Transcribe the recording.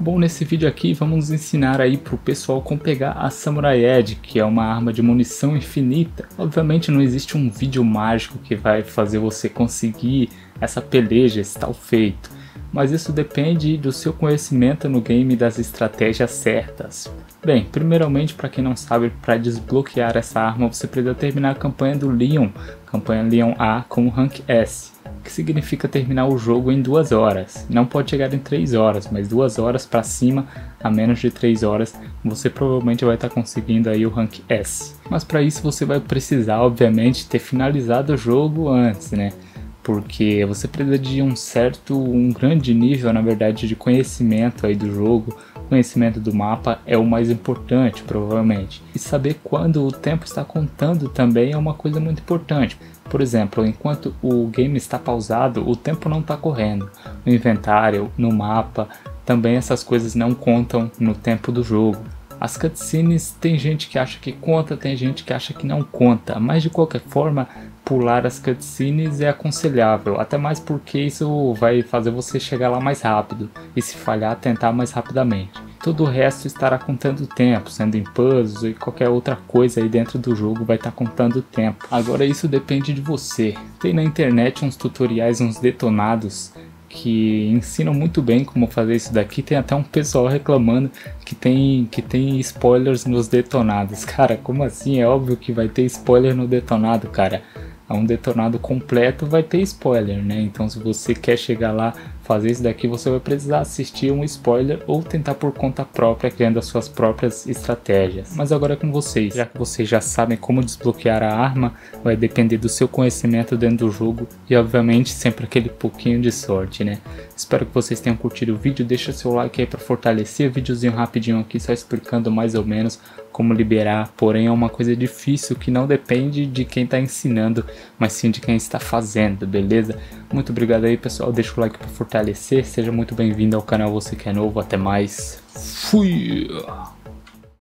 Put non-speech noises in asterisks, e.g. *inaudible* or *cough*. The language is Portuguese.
Bom, nesse vídeo aqui vamos ensinar aí pro pessoal como pegar a Samurai Edge, que é uma arma de munição infinita. Obviamente não existe um vídeo mágico que vai fazer você conseguir essa peleja, esse tal feito. Mas isso depende do seu conhecimento no game e das estratégias certas. Bem, primeiramente para quem não sabe, para desbloquear essa arma você precisa terminar a campanha do Leon, campanha Leon A com o Rank S que significa terminar o jogo em duas horas. Não pode chegar em três horas, mas duas horas para cima, a menos de três horas, você provavelmente vai estar tá conseguindo aí o rank S. Mas para isso você vai precisar, obviamente, ter finalizado o jogo antes, né? Porque você precisa de um certo, um grande nível, na verdade, de conhecimento aí do jogo, conhecimento do mapa é o mais importante, provavelmente. E saber quando o tempo está contando também é uma coisa muito importante. Por exemplo, enquanto o game está pausado, o tempo não está correndo. No inventário, no mapa, também essas coisas não contam no tempo do jogo. As cutscenes tem gente que acha que conta, tem gente que acha que não conta, mas de qualquer forma, pular as cutscenes é aconselhável, até mais porque isso vai fazer você chegar lá mais rápido e se falhar tentar mais rapidamente. Todo o resto estará contando tempo, sendo em puzzles e qualquer outra coisa aí dentro do jogo vai estar contando tempo. Agora isso depende de você. Tem na internet uns tutoriais, uns detonados que ensinam muito bem como fazer isso daqui. Tem até um pessoal reclamando que tem, que tem spoilers nos detonados. *laughs* Cara, como assim? É óbvio que vai ter spoiler no detonado, cara um detonado completo vai ter spoiler, né? Então se você quer chegar lá, fazer isso daqui, você vai precisar assistir um spoiler ou tentar por conta própria, criando as suas próprias estratégias. Mas agora é com vocês, já que vocês já sabem como desbloquear a arma, vai depender do seu conhecimento dentro do jogo e obviamente sempre aquele pouquinho de sorte, né? Espero que vocês tenham curtido o vídeo, deixa seu like aí para fortalecer, videozinho rapidinho aqui só explicando mais ou menos como liberar, porém é uma coisa difícil que não depende de quem está ensinando, mas sim de quem está fazendo, beleza? Muito obrigado aí pessoal, deixa o like para fortalecer, seja muito bem-vindo ao canal você que é novo, até mais, fui!